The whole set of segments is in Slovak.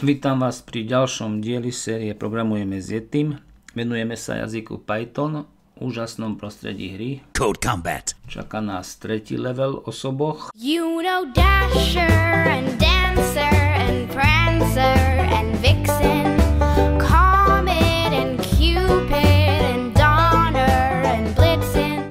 Vítam vás pri ďalšom dieli série Programujeme s Yetim. Venujeme sa jazyku Python, úžasnom prostredí hry. Code Combat. Čaká nás tretí level osoboch. You know Dasher and Dancer and Prancer and Vixen Comet and Cupid and Donner and Blitzen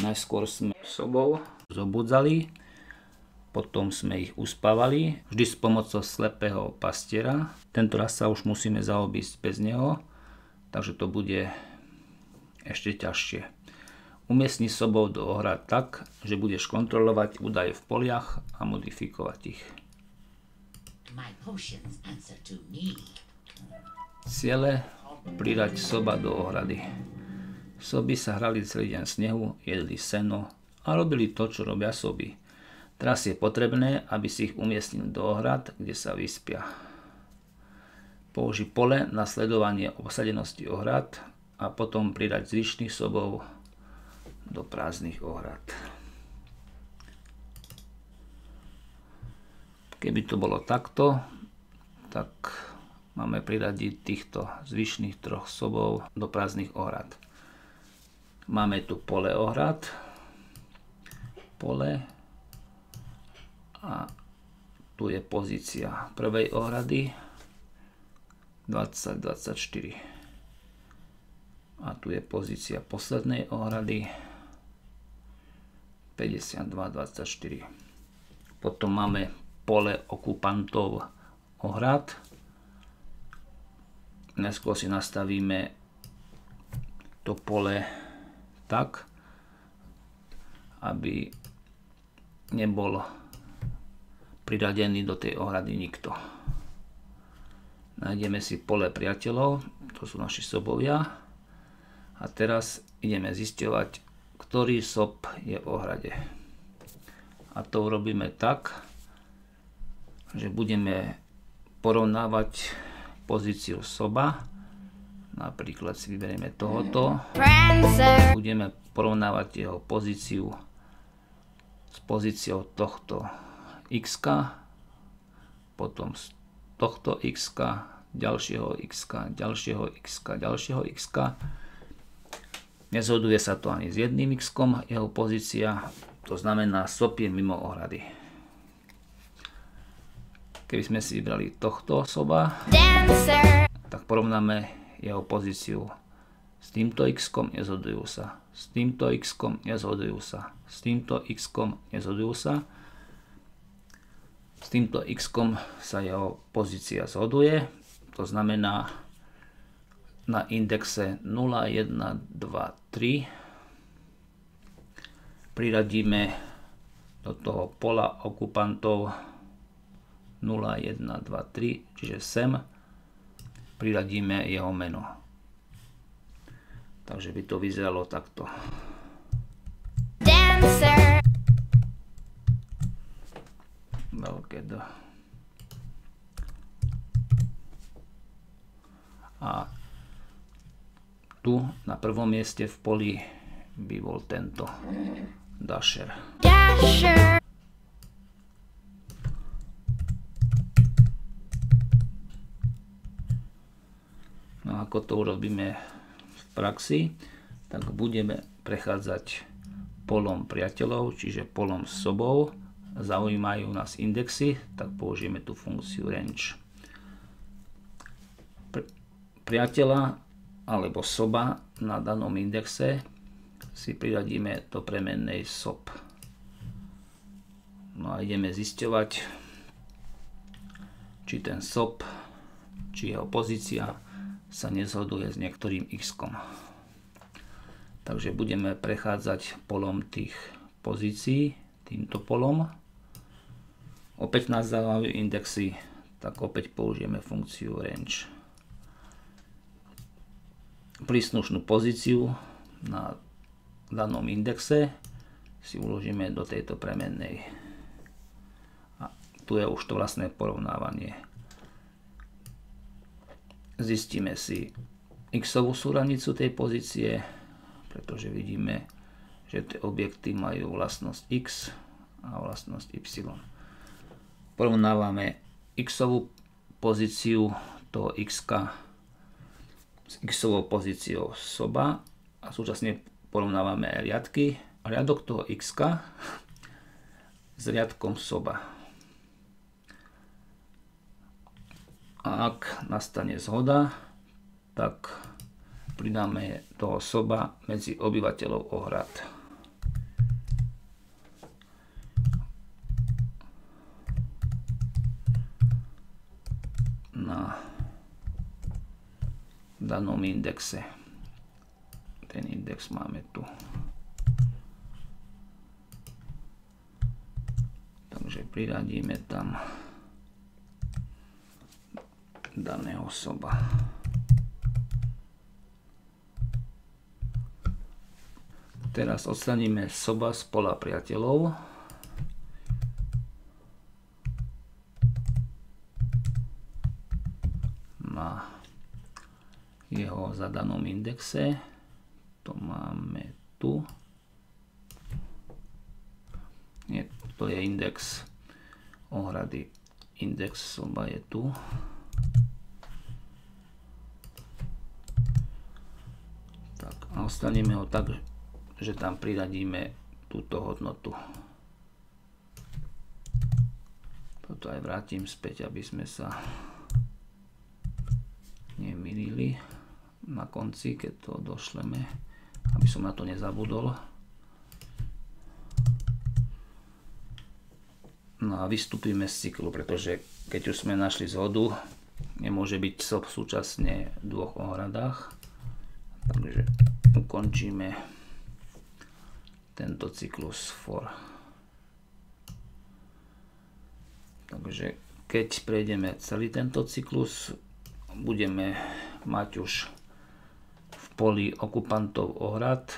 Najskôr sme osobou zobudzali potom sme ich uspávali, vždy s pomocou slepého pastiera. Tento raz sa už musíme zaobísť bez neho, takže to bude ešte ťažšie. Umiestni sobou do ohrad tak, že budeš kontrolovať údaje v poliach a modifikovať ich. Ciele pridať soba do ohrady. Soby sa hrali celý deň snehu, jedli seno a robili to, čo robia soby. Teraz je potrebné, aby si ich umiestnil do ohrad, kde sa vyspia. Použi pole na sledovanie obsadenosti ohrad a potom pridať zvyšných sobov do prázdnych ohrad. Keby to bolo takto, tak máme priradiť týchto zvyšných troch sobov do prázdnych ohrad. Máme tu pole ohrad, pole, a tu je pozícia prvej ohrady. 20-24 a tu je pozícia poslednej ohrady. 52-24 potom máme pole okupantov ohrad. Neskôr si nastavíme to pole tak aby nebol priradený do tej ohrady nikto. Nájdeme si pole priateľov, to sú naši sobovia. A teraz ideme zisťovať, ktorý sob je v ohrade. A to urobíme tak, že budeme porovnávať pozíciu soba. Napríklad si vyberieme tohoto. Budeme porovnávať jeho pozíciu s pozíciou tohto x, potom z tohto x, ďalšieho x, ďalšieho x, ďalšieho x. Nezhoduje sa to ani s jedným x, jeho pozícia, to znamená sop je mimo ohrady. Keby sme si vybrali tohto osoba, Dancer. tak porovnáme jeho pozíciu s týmto x, nezhodujú sa. S týmto x, nezhodujú sa. S týmto x, nezhodujú sa s týmto x sa jeho pozícia zhoduje, to znamená na indexe 0, 1, 2, 3 priradíme do toho pola okupantov 0, 1, 2, 3, čiže sem priradíme jeho meno. Takže by to vyzeralo takto. Veľké D. A tu na prvom mieste v poli by bol tento Dasher. Dasher. No ako to urobíme v praxi, tak budeme prechádzať polom priateľov, čiže polom sobou zaujímajú nás indexy, tak použijeme tú funkciu range. priateľa alebo soba na danom indexe si priradíme do premennej sob. No a ideme zisťovať, či ten sob, či jeho pozícia sa nezhoduje s niektorým x. -kom. Takže budeme prechádzať polom tých pozícií, týmto polom opäť nás zaujímajú indexy, tak opäť použijeme funkciu range. Príslušnú pozíciu na danom indexe si uložíme do tejto premennej. A tu je už to vlastné porovnávanie. Zistíme si x-ovú súradnicu tej pozície, pretože vidíme, že tie objekty majú vlastnosť x a vlastnosť y porovnávame x pozíciu toho x s x pozíciou soba a súčasne porovnávame riadky. Riadok toho x s riadkom soba. A ak nastane zhoda, tak pridáme toho soba medzi obyvateľov ohrad. Danom indexe. Ten index máme tu. Takže priradíme tam dané osoba. Teraz odstraníme soba z pola priateľov. Jeho zadanom indexe. To máme tu. Nie, to je index ohrady. Index soba je tu. Tak a ostaneme ho tak, že tam priradíme túto hodnotu. Toto aj vrátim späť, aby sme sa nemýlili na konci, keď to došleme, aby som na to nezabudol. No a vystúpime z cyklu, pretože keď už sme našli zhodu, nemôže byť sob súčasne v dvoch ohradách. Takže ukončíme tento cyklus for. Takže keď prejdeme celý tento cyklus, budeme mať už poli okupantov ohrad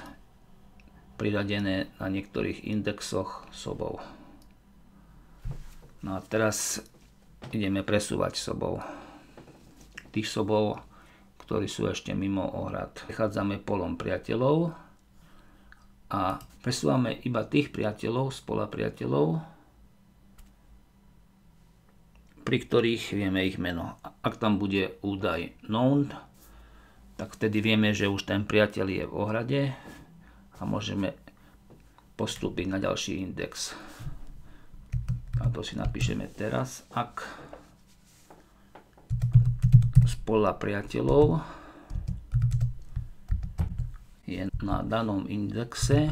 priradené na niektorých indexoch sobov. No a teraz ideme presúvať sobov. Tých sobov, ktorí sú ešte mimo ohrad. Prechádzame polom priateľov a presúvame iba tých priateľov z pola priateľov, pri ktorých vieme ich meno. Ak tam bude údaj known, tak vtedy vieme, že už ten priateľ je v ohrade a môžeme postúpiť na ďalší index. A to si napíšeme teraz, ak spola priateľov je na danom indexe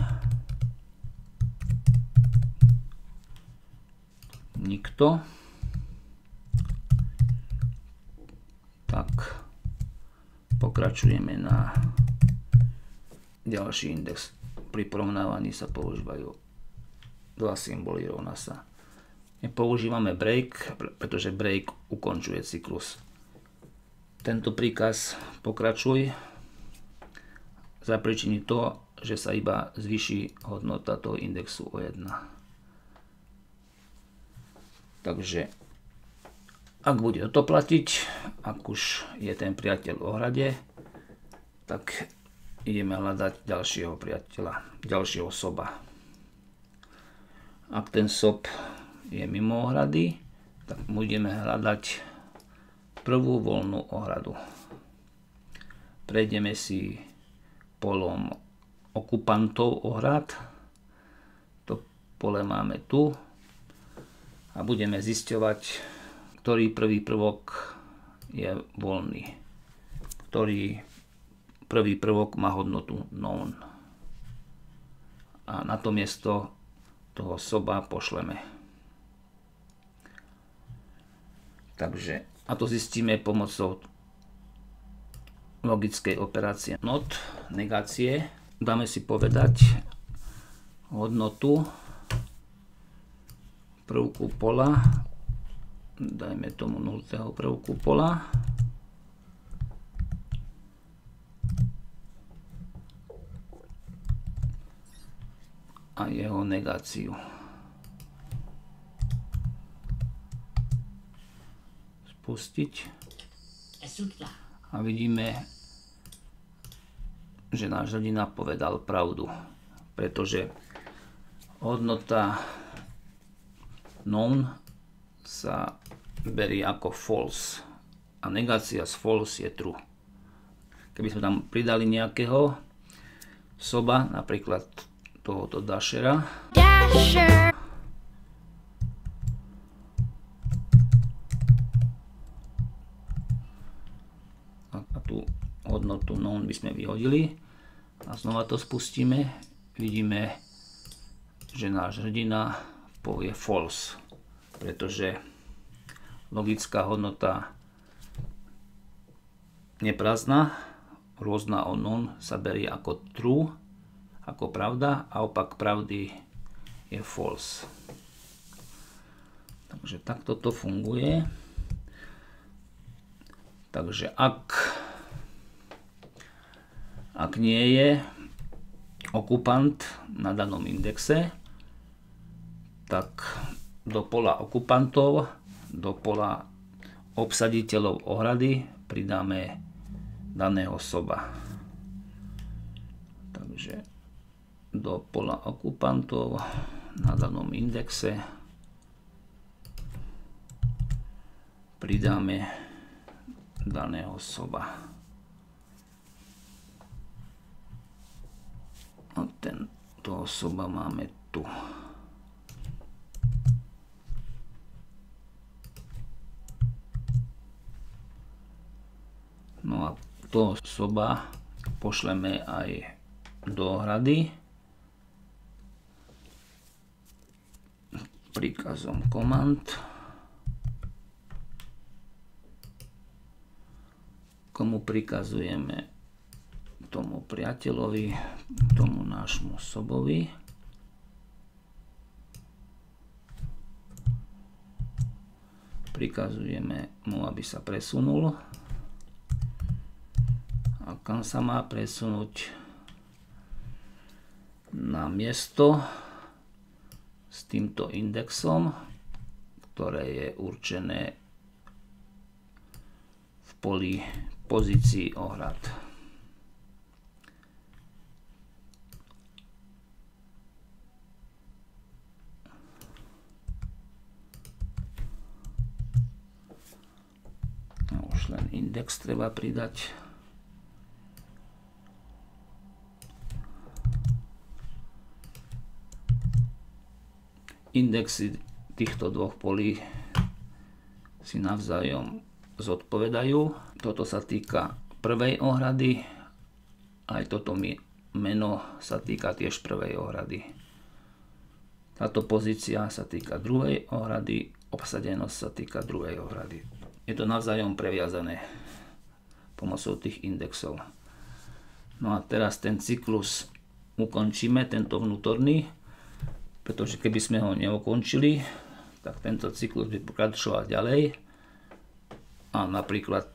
nikto, tak Pokračujeme na ďalší index. Pri porovnávaní sa používajú dva symboly rovna sa. Používame break, pretože break ukončuje cyklus. Tento príkaz pokračuj zapričiní to, že sa iba zvyší hodnota toho indexu o 1. Takže ak bude to platiť, ak už je ten priateľ v ohrade, tak ideme hľadať ďalšieho priateľa, ďalšieho soba. Ak ten sob je mimo ohrady, tak budeme hľadať prvú voľnú ohradu. Prejdeme si polom okupantov ohrad. To pole máme tu a budeme zisťovať ktorý prvý prvok je voľný, ktorý prvý prvok má hodnotu known. A na to miesto toho soba pošleme. Takže, a to zistíme pomocou logickej operácie not, negácie. Dáme si povedať hodnotu prvku pola dajme tomu 0. prvku pola. A jeho negáciu. Spustiť. A vidíme, že náš hrdina povedal pravdu, pretože hodnota known sa berie ako false. a negácia z false je true. Keby sme tam pridali nejakého soba, napríklad tohoto dashera. Dasher. A tú hodnotu non by sme vyhodili a znova to spustíme. Vidíme, že náš hrdina povie false, pretože logická hodnota neprázdna, rôzna o non sa berie ako true, ako pravda a opak pravdy je false. Takže takto to funguje. Takže ak, ak nie je okupant na danom indexe, tak do pola okupantov, do pola obsaditeľov ohrady pridáme daného soba. Takže do pola okupantov na danom indexe pridáme daného soba. A tento osoba máme tu. No a to soba pošleme aj do hrady príkazom command komu prikazujeme? Tomu priateľovi, tomu nášmu sobovi. Prikazujeme mu, aby sa presunul kam sa má presunúť na miesto s týmto indexom, ktoré je určené v poli pozícii ohrad. No, už len index treba pridať. Indexy týchto dvoch polí si navzájom zodpovedajú. Toto sa týka prvej ohrady, aj toto meno sa týka tiež prvej ohrady. Táto pozícia sa týka druhej ohrady, obsadenosť sa týka druhej ohrady. Je to navzájom previazané pomocou tých indexov. No a teraz ten cyklus ukončíme, tento vnútorný, pretože keby sme ho neukončili, tak tento cyklus by pokračoval ďalej. A napríklad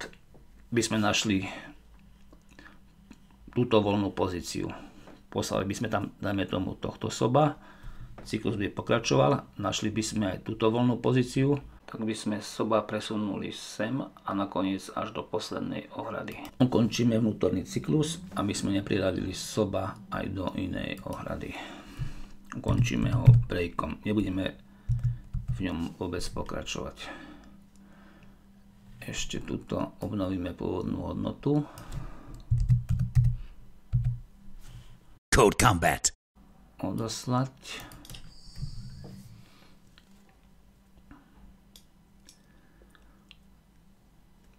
by sme našli túto voľnú pozíciu. Poslali by sme tam, dajme tomu, tohto soba, cyklus by pokračoval, našli by sme aj túto voľnú pozíciu, tak by sme soba presunuli sem a nakoniec až do poslednej ohrady. Ukončíme vnútorný cyklus, aby sme nepriradili soba aj do inej ohrady ukončíme ho breakom. Nebudeme v ňom vôbec pokračovať. Ešte tuto obnovíme pôvodnú hodnotu. Code Combat. Odoslať.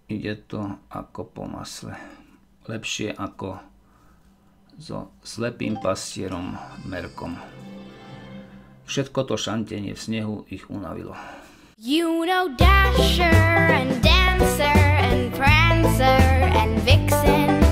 Ide to ako po masle. Lepšie ako so slepým pastierom Merkom. Všetko to šantenie v snehu ich unavilo. You know Dasher and Dancer and Prancer and Vixen